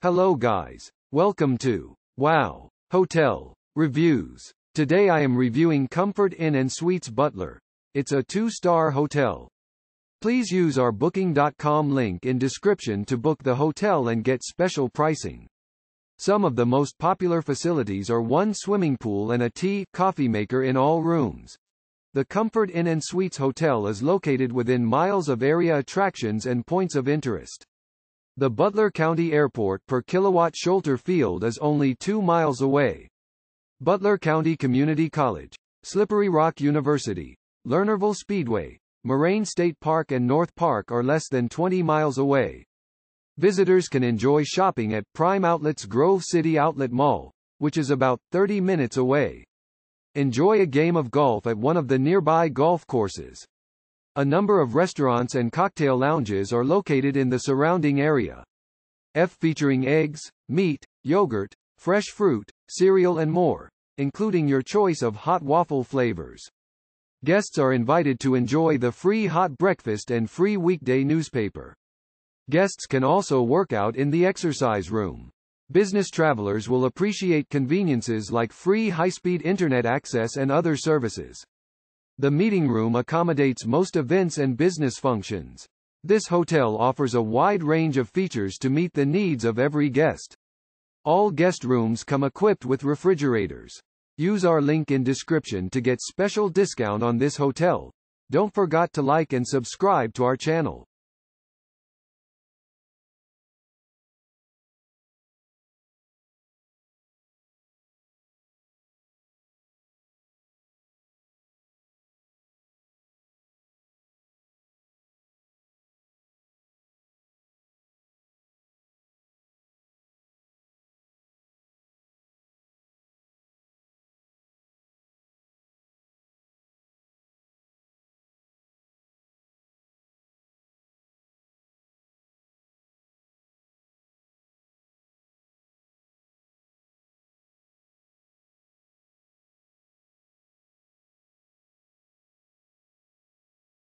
Hello guys. Welcome to Wow Hotel Reviews. Today I am reviewing Comfort Inn and Suites Butler. It's a two-star hotel. Please use our booking.com link in description to book the hotel and get special pricing. Some of the most popular facilities are one swimming pool and a tea, coffee maker in all rooms. The Comfort Inn and Suites Hotel is located within miles of area attractions and points of interest. The Butler County Airport per kilowatt Scholter Field is only 2 miles away. Butler County Community College, Slippery Rock University, Lernerville Speedway, Moraine State Park and North Park are less than 20 miles away. Visitors can enjoy shopping at Prime Outlets Grove City Outlet Mall, which is about 30 minutes away. Enjoy a game of golf at one of the nearby golf courses. A number of restaurants and cocktail lounges are located in the surrounding area. F featuring eggs, meat, yogurt, fresh fruit, cereal and more, including your choice of hot waffle flavors. Guests are invited to enjoy the free hot breakfast and free weekday newspaper. Guests can also work out in the exercise room. Business travelers will appreciate conveniences like free high-speed internet access and other services. The meeting room accommodates most events and business functions. This hotel offers a wide range of features to meet the needs of every guest. All guest rooms come equipped with refrigerators. Use our link in description to get special discount on this hotel. Don't forget to like and subscribe to our channel.